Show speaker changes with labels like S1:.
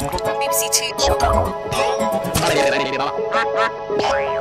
S1: BBC Two.